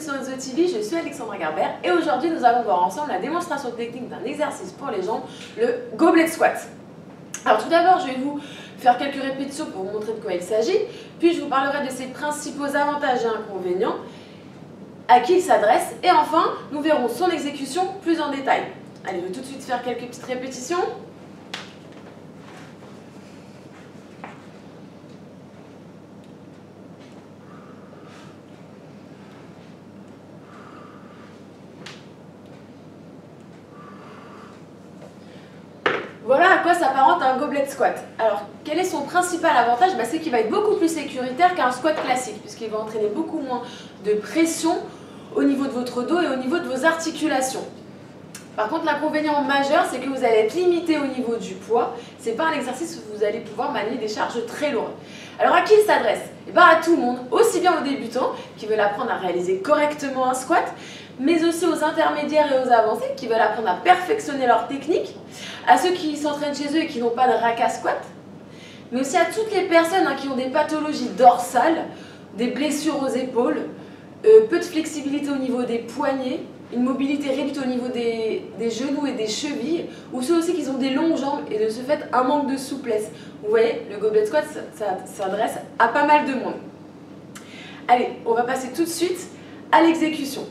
Sur Enzo TV, je suis Alexandra Garber et aujourd'hui nous allons voir ensemble la démonstration technique d'un exercice pour les jambes, le goblet squat. Alors tout d'abord je vais vous faire quelques répétitions pour vous montrer de quoi il s'agit, puis je vous parlerai de ses principaux avantages et inconvénients, à qui il s'adresse et enfin nous verrons son exécution plus en détail. Allez, je vais tout de suite faire quelques petites répétitions. Voilà à quoi s'apparente un goblet squat. Alors, quel est son principal avantage? Bah, C'est qu'il va être beaucoup plus sécuritaire qu'un squat classique, puisqu'il va entraîner beaucoup moins de pression au niveau de votre dos et au niveau de vos articulations. Par contre, l'inconvénient majeur, c'est que vous allez être limité au niveau du poids. Ce n'est pas un exercice où vous allez pouvoir manier des charges très lourdes. Alors, à qui il s'adresse? Eh ben, À tout le monde, aussi bien aux débutants qui veulent apprendre à réaliser correctement un squat, mais aussi aux intermédiaires et aux avancés qui veulent apprendre à perfectionner leur technique, à ceux qui s'entraînent chez eux et qui n'ont pas de rack squat, mais aussi à toutes les personnes hein, qui ont des pathologies dorsales, des blessures aux épaules, euh, peu de flexibilité au niveau des poignets, une mobilité réduite au niveau des, genoux et des chevilles, ou ceux aussi qui ont des longues jambes et de ce fait un manque de souplesse. Vous voyez, le goblet squat, ça s'adresse à pas mal de monde. Allez, on va passer tout de suite à l'exécution.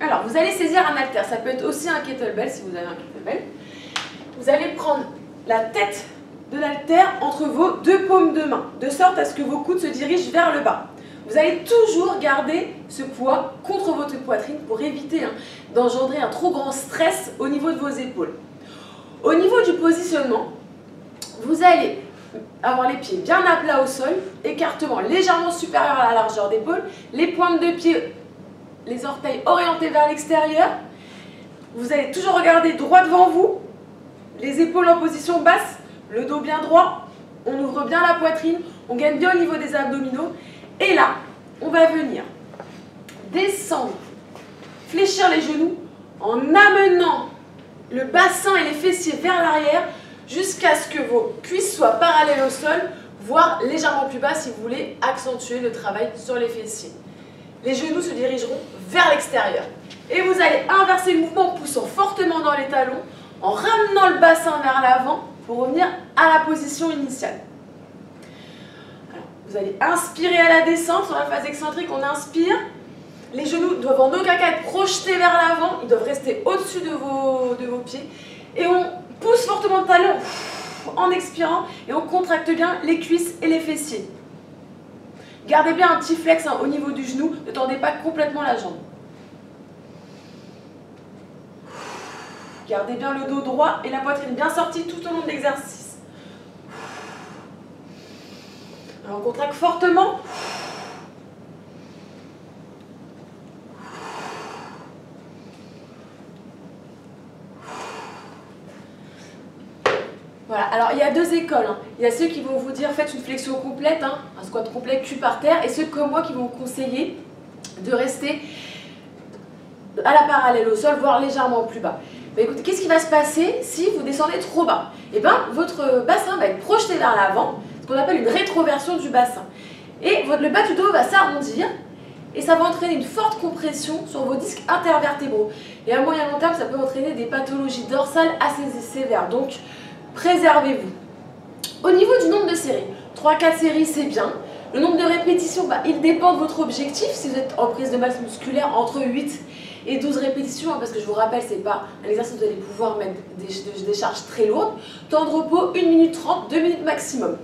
Alors, vous allez saisir un halter. Ça peut être aussi un kettlebell si vous avez un kettlebell. Vous allez prendre la tête de l'halter entre vos deux paumes de main, de sorte à ce que vos coudes se dirigent vers le bas. Vous allez toujours garder ce poids contre votre poitrine pour éviter hein, d'engendrer un trop grand stress au niveau de vos épaules. Au niveau du positionnement, vous allez avoir les pieds bien à plat au sol, écartement légèrement supérieur à la largeur d'épaule, les pointes de pied les orteils orientés vers l'extérieur. Vous allez toujours regarder droit devant vous, les épaules en position basse, le dos bien droit, on ouvre bien la poitrine, on gagne bien au niveau des abdominaux. Et là, on va venir descendre, fléchir les genoux en amenant le bassin et les fessiers vers l'arrière jusqu'à ce que vos cuisses soient parallèles au sol, voire légèrement plus bas si vous voulez accentuer le travail sur les fessiers les genoux se dirigeront vers l'extérieur. Et vous allez inverser le mouvement en poussant fortement dans les talons, en ramenant le bassin vers l'avant pour revenir à la position initiale. vous allez inspirer à la descente, sur la phase excentrique, on inspire. Les genoux doivent en aucun cas être projetés vers l'avant, ils doivent rester au-dessus de vos, pieds. Et on pousse fortement le talon en expirant et on contracte bien les cuisses et les fessiers. Gardez bien un petit flex hein, au niveau du genou, ne tendez pas complètement la jambe. Gardez bien le dos droit et la poitrine bien sortie tout au long de l'exercice. Alors on contracte fortement. Voilà, alors il y a deux écoles. Hein. Il y a ceux qui vont vous dire faites une flexion complète, hein, un squat complet, cul par terre, et ceux comme moi qui vont vous conseiller de rester à la parallèle au sol, voire légèrement plus bas. Écoutez, qu'est-ce qui va se passer si vous descendez trop bas? Eh bien, votre bassin va être projeté vers l'avant, ce qu'on appelle une rétroversion du bassin. Et le bas du dos va s'arrondir, et ça va entraîner une forte compression sur vos disques intervertébraux. Et à moyen long terme, ça peut entraîner des pathologies dorsales assez sévères. Donc, préservez-vous. Au niveau du nombre de séries, 3-4 séries c'est bien. Le nombre de répétitions, bah, il dépend de votre objectif. Si vous êtes en prise de masse musculaire, entre 8 et 12 répétitions, hein, parce que je vous rappelle, c'est pas un exercice où vous allez pouvoir mettre des, charges très lourdes. Temps de repos, 1 minute 30, 2 minutes maximum.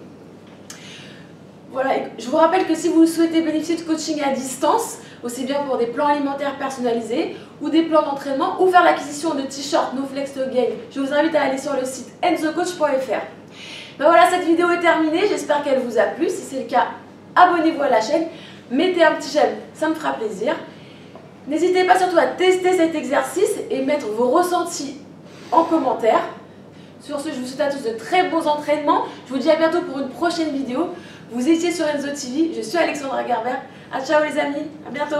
Voilà, je vous rappelle que si vous souhaitez bénéficier de coaching à distance, aussi bien pour des plans alimentaires personnalisés ou des plans d'entraînement ou faire l'acquisition de t-shirts NoFlex to Gain. Je vous invite à aller sur le site enzocoach.fr. Ben voilà, cette vidéo est terminée, j'espère qu'elle vous a plu. Si c'est le cas, abonnez-vous à la chaîne, mettez un petit j'aime, ça me fera plaisir. N'hésitez pas surtout à tester cet exercice et mettre vos ressentis en commentaire. Sur ce, je vous souhaite à tous de très bons entraînements. Je vous dis à bientôt pour une prochaine vidéo. Vous étiez sur Enzo TV, je suis Alexandra Gerber. A ciao les amis, à bientôt